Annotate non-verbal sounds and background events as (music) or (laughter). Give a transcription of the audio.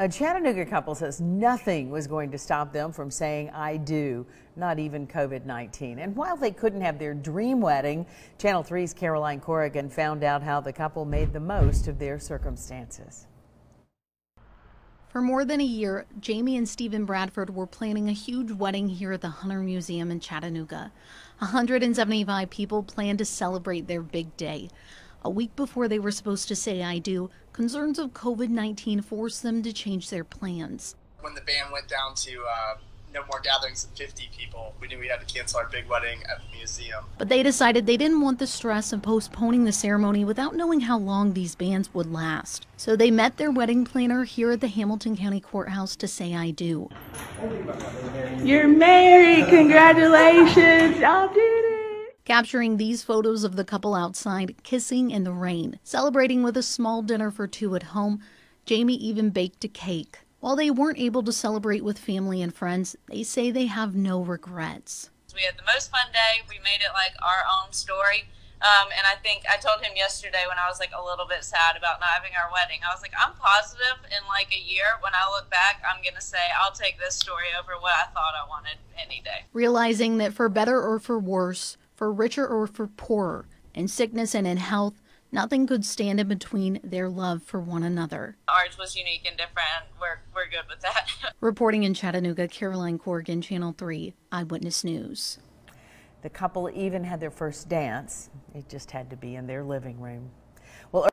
A Chattanooga couple says nothing was going to stop them from saying I do, not even COVID 19. And while they couldn't have their dream wedding, Channel 3's Caroline Corrigan found out how the couple made the most of their circumstances. For more than a year, Jamie and Stephen Bradford were planning a huge wedding here at the Hunter Museum in Chattanooga. 175 people planned to celebrate their big day. A week before they were supposed to say I do, concerns of COVID 19 forced them to change their plans. When the ban went down to uh, no more gatherings of 50 people, we knew we had to cancel our big wedding at the museum. But they decided they didn't want the stress of postponing the ceremony without knowing how long these bans would last. So they met their wedding planner here at the Hamilton County Courthouse to say I do. You're married. Congratulations. Y'all did it capturing these photos of the couple outside kissing in the rain, celebrating with a small dinner for two at home. Jamie even baked a cake. While they weren't able to celebrate with family and friends, they say they have no regrets. We had the most fun day. We made it like our own story. Um, and I think I told him yesterday when I was like a little bit sad about not having our wedding. I was like, I'm positive in like a year when I look back, I'm going to say, I'll take this story over what I thought I wanted any day. Realizing that for better or for worse, for richer or for poorer, in sickness and in health, nothing could stand in between their love for one another. Ours was unique and different. We're, we're good with that. (laughs) Reporting in Chattanooga, Caroline Corrigan, Channel 3 Eyewitness News. The couple even had their first dance. It just had to be in their living room.